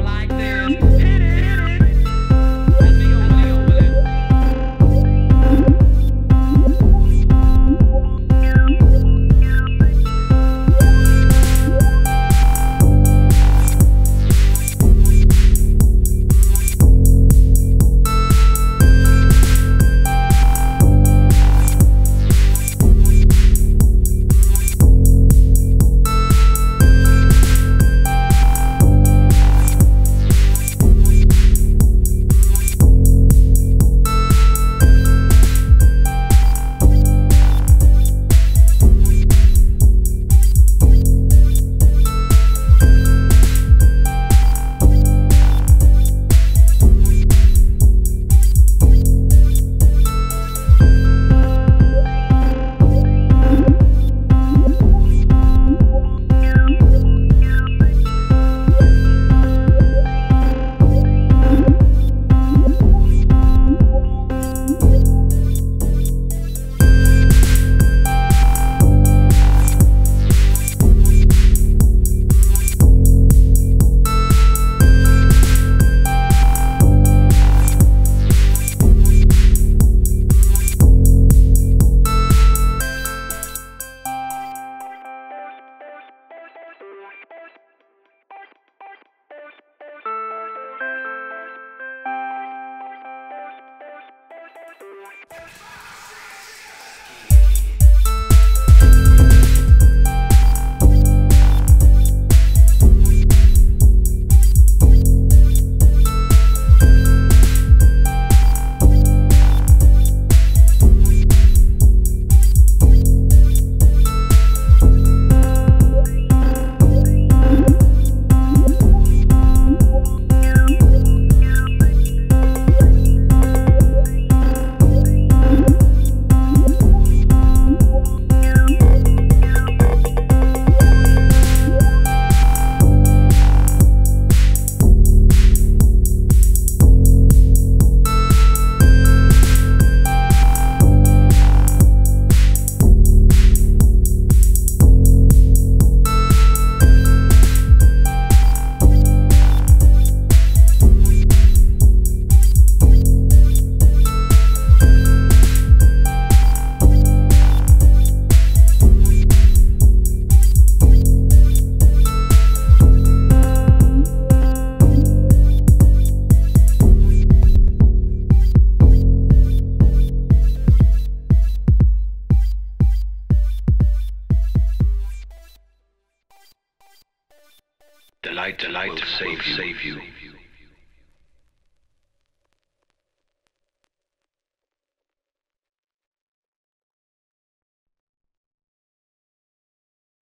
like this. The light, the light will save you. Save you.